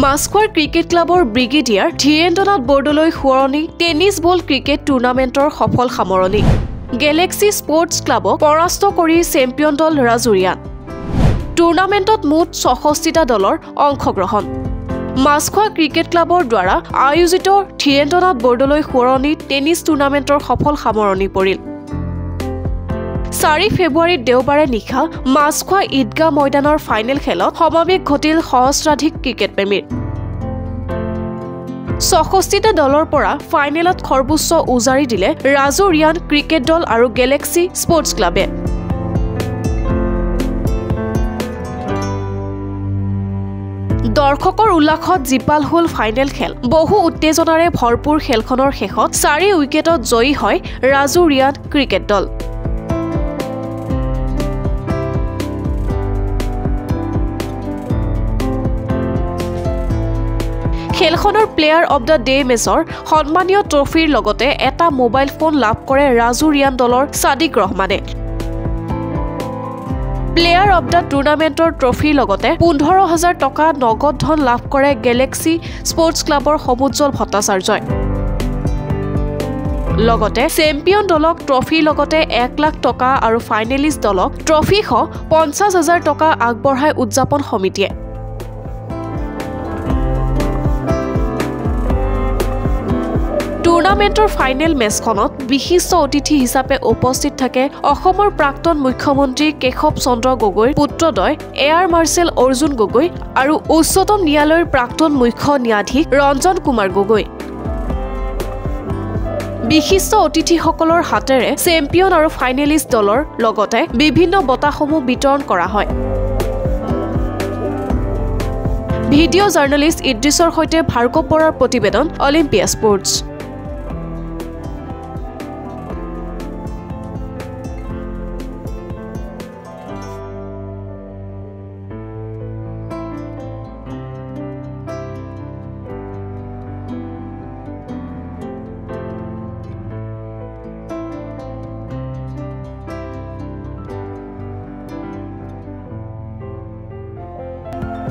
মাছখোৱাৰ cricket ক্লাবৰ brigadier Dhirendranath Bordoloi সোঁৱৰণি tennis ball cricket টুৰ্ণামেণ্টৰ সফল সামৰণি। গেলেক্সি স্পৰ্টছ ক্লাবক পৰাস্ত কৰি চেম্পিয়ন দল ৰাজুৰিয়ান টুৰ্ণামেণ্টত মুঠ ছষষ্ঠিটা দলৰ অংশগ্ৰহণ। মাছখোৱা ক্ৰিকেট ক্লাবৰ দ্বাৰা আয়োজিত ধীৰেন্দ্ৰনাথ বৰদলৈ সোঁৱৰণি টেনিছ টুৰ্ণামেণ্টৰ সফল সামৰণি পৰিল। চাৰি ফেব্ৰুৱাৰীত দেওবাৰে নিশা মাছখোৱা ঈদগাহ ময়দানৰ ফাইনেল খেলত সমাৱেশ ঘটিল সহস্ৰাধিক ক্ৰিকেট প্ৰেমীৰ ছষষ্ঠিটা দলৰ পৰা ফাইনেলত সৰ্বোচ্চ উজাৰি দিলে ৰাজু ৰিয়ান ক্ৰিকেট দল আৰু গেলেক্সি স্পৰ্টছ ক্লাবে। দৰ্শকৰ উল্লাসত জীপাল হ'ল ফাইনেল খেল। বহু উত্তেজনাৰে ভৰপূৰ খেলখনৰ শেষত চাৰি উইকেটত জয়ী হয় ৰাজু ৰিয়ান ক্ৰিকেট দল। খেলখনৰ প্লেয়াৰ অব দ্য ডে মেচৰ সন্মানীয় ট্ৰফিৰ লগতে এটা মোবাইল ফোন লাভ কৰে ৰাজু ৰিয়ান দলৰ ছাদিক ৰহমানে। প্লেয়াৰ অব দ্য টুৰ্ণামেণ্টৰ ট্ৰফিৰ লগতে পোন্ধৰ হাজাৰ টকা নগদ ধন লাভ কৰে গেলেক্সি স্পৰ্টছ ক্লাবৰ সমুজ্জ্বল ভট্টাচাৰ্যই। লগতে চেম্পিয়ন দলক ট্ৰফিৰ লগতে এক লাখ টকা আৰু ফাইনেলিষ্ট দলক ট্ৰফিসহ পঞ্চাছ হাজাৰ টকা আগবঢ়াই উদযাপন সমিতিয়ে। টুৰ্ণামেণ্টৰ ফাইনেল মেচখনত বিশিষ্ট অতিথি হিচাপে উপস্থিত থাকে অসমৰ প্ৰাক্তন মুখ্যমন্ত্ৰী কেশৱ চন্দ্ৰ গগৈৰ পুত্ৰদ্বয় এয়াৰ মাৰ্চেল অৰ্জুন গগৈ আৰু উচ্চতম ন্যায়ালয়ৰ প্ৰাক্তন মুখ্য ন্যায়াধীশ ৰঞ্জন কুমাৰ গগৈ। বিশিষ্ট অতিথিসকলৰ হাতেৰে চেম্পিয়ন আৰু ফাইনেলিষ্ট দলৰ লগতে বিভিন্ন বঁটাসমূহ বিতৰণ কৰা হয়। ভিডিঅ' জাৰ্ণালিষ্ট ইদ্ৰিছৰ সৈতে ভাৰ্গৱ বৰাৰ প্ৰতিবেদন অলিম্পিয়া স্পৰ্টছ। Bye.